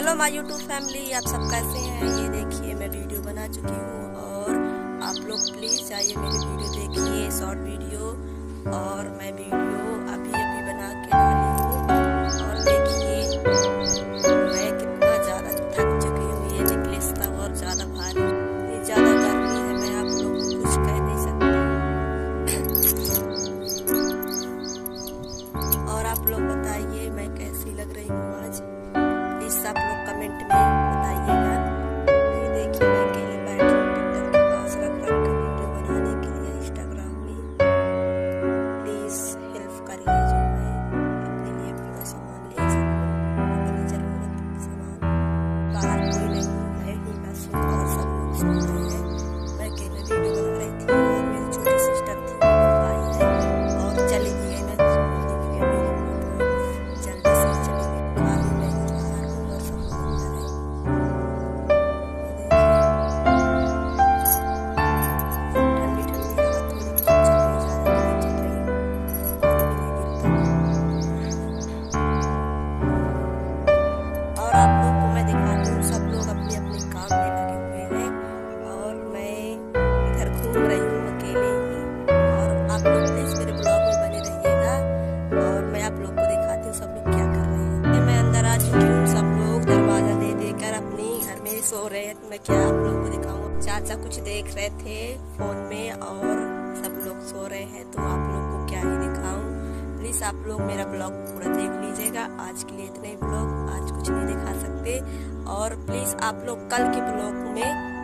Hello my YouTube family आप सब कैसे हैं? ये देखिए, मैं वीडियो बना चुकी हूँ और आप लोग प्लीज़ आइए मेरी वीडियो देखिए शॉर्ट वीडियो और मैं वीडियो ही सो रहे हैं। तो मैं क्या आप लोग को दिखाऊँ? चाचा कुछ देख रहे थे फ़ोन में और सब लोग सो रहे हैं तो आप लोग को क्या ही दिखाऊँ? प्लीज़ आप लोग मेरा ब्लॉग पूरा देख लीजिएगा। आज के लिए इतना ही ब्लॉग, आज कुछ नहीं दिखा सकते। और प्लीज़ आप लोग कल के ब्लॉग में